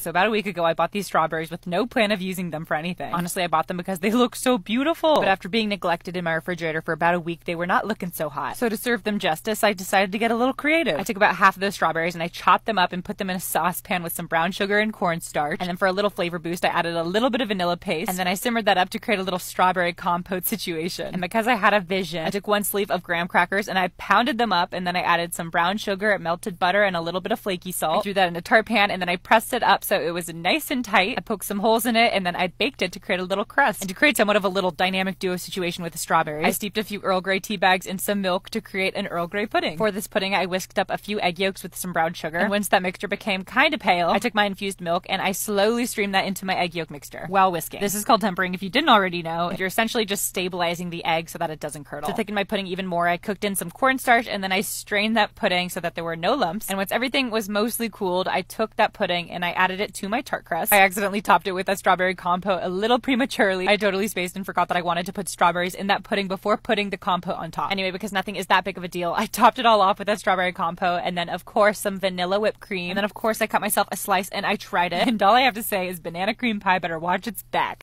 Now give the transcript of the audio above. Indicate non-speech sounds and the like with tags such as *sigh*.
So about a week ago, I bought these strawberries with no plan of using them for anything. Honestly, I bought them because they look so beautiful. But after being neglected in my refrigerator for about a week, they were not looking so hot. So to serve them justice, I decided to get a little creative. I took about half of those strawberries and I chopped them up and put them in a saucepan with some brown sugar and cornstarch. And then for a little flavor boost, I added a little bit of vanilla paste. And then I simmered that up to create a little strawberry compote situation. And because I had a vision, I took one sleeve of graham crackers and I pounded them up and then I added some brown sugar, melted butter, and a little bit of flaky salt. I threw that in a tart pan and then I pressed it up so it was nice and tight. I poked some holes in it and then I baked it to create a little crust. And to create somewhat of a little dynamic duo situation with the strawberries, I steeped a few Earl Grey tea bags in some milk to create an Earl Grey pudding. For this pudding, I whisked up a few egg yolks with some brown sugar. And once that mixture became kind of pale, I took my infused milk and I slowly streamed that into my egg yolk mixture while whisking. This is called tempering if you didn't already know. You're essentially just stabilizing the egg so that it doesn't curdle. To thicken my pudding even more, I cooked in some cornstarch and then I strained that pudding so that there were no lumps. And once everything was mostly cooled, I took that pudding and I added it to my tart crust. I accidentally topped it with a strawberry compote a little prematurely. I totally spaced and forgot that I wanted to put strawberries in that pudding before putting the compote on top. Anyway, because nothing is that big of a deal, I topped it all off with that strawberry compote and then of course some vanilla whipped cream. And then of course I cut myself a slice and I tried it. *laughs* And all I have to say is banana cream pie better watch its back.